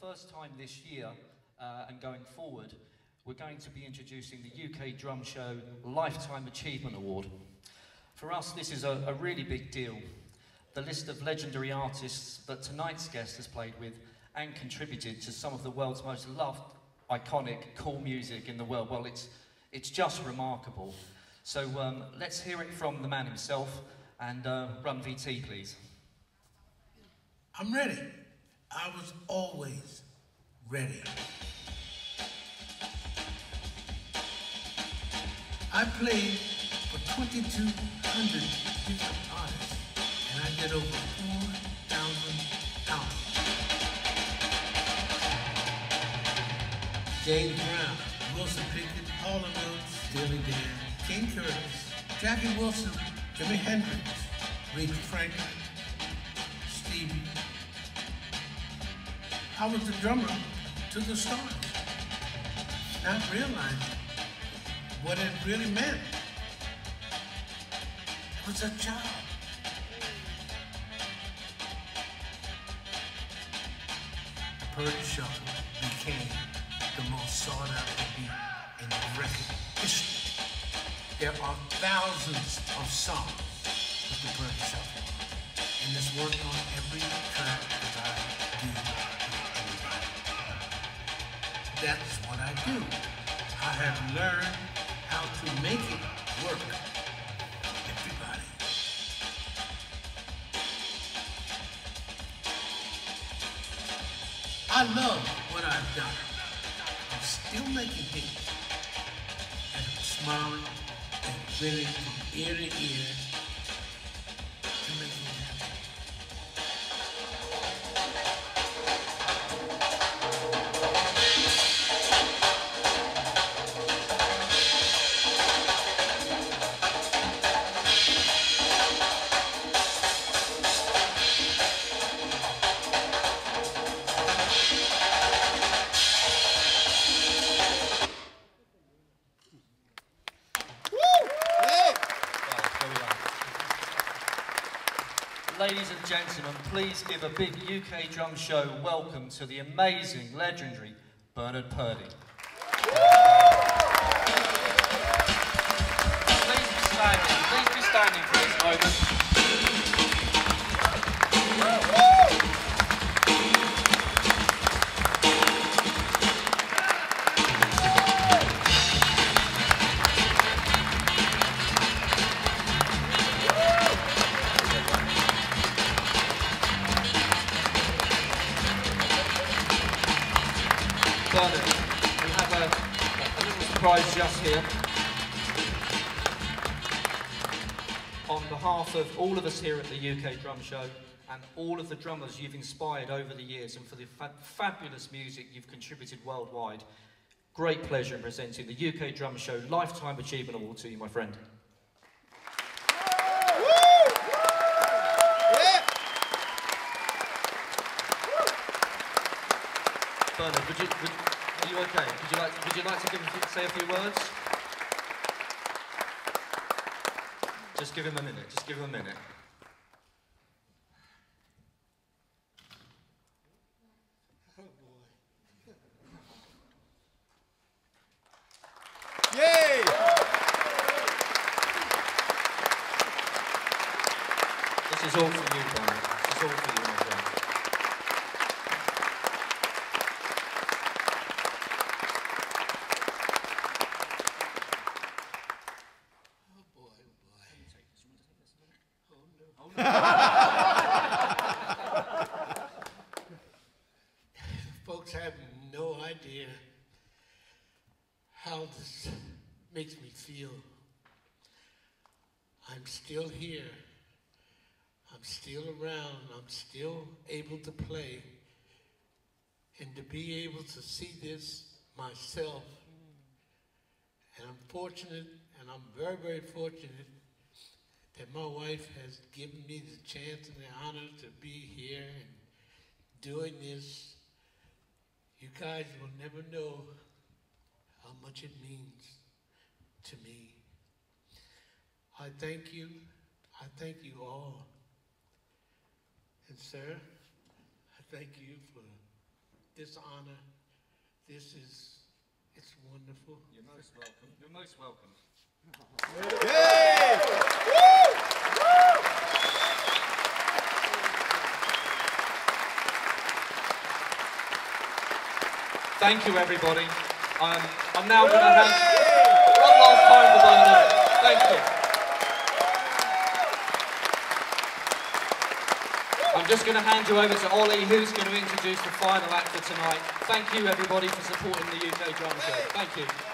first time this year uh, and going forward, we're going to be introducing the UK Drum Show Lifetime Achievement Award. For us, this is a, a really big deal. The list of legendary artists that tonight's guest has played with and contributed to some of the world's most loved, iconic, cool music in the world, well, it's, it's just remarkable. So um, let's hear it from the man himself and uh, run VT, please. I'm ready. I was always ready. I played for 2,200 different artists, and I did over 4,000 albums. James Brown, Wilson Pickett, Paul Mills, Steely Dan, King Curtis, Jackie Wilson, Jimi Hendrix, Aretha Franklin, Stevie. I was the drummer to the stars, not realizing what it really meant. It was a job. The Purdie Shuffle became the most sought after beat in record history. There are thousands of songs with the Purdie Shuffle, and it's worked on every track that That's what I do. I have learned how to make it work. Everybody. I love what I've done. I'm still making hits. And I'm smiling and grinning from ear to ear Ladies and gentlemen, please give a big UK drum show welcome to the amazing, legendary Bernard Purdie. Please be standing, please be standing for this moment. We have a, a little surprise just here. On behalf of all of us here at the UK Drum Show and all of the drummers you've inspired over the years and for the fa- fabulous music you've contributed worldwide, great pleasure in presenting the UK Drum Show Lifetime Achievement Award to you, my friend. Bernard, would you, would, are you okay? Would you like, would you like to give, say a few words? Just give him a minute. Just give him a minute. Oh, Yay! This is all for you, Bernard. This is all for you, my friend. Oh boy, Folks have no idea how this makes me feel. I'm still here. I'm still around. I'm still able to play. And to be able to see this myself. And I'm fortunate, and I'm very, very fortunate that my wife has given me the chance and the honor to be here and doing this. You guys will never know how much it means to me. I thank you. I thank you all. And sir, I thank you for this honor. This is, it's wonderful. You're most welcome. You're most welcome. Thank you, everybody. Um, I'm now going to hand one last time for London. Thank you. I'm just going to hand you over to Ollie, who's going to introduce the final act for tonight. Thank you, everybody, for supporting the UK Drum Show. Thank you.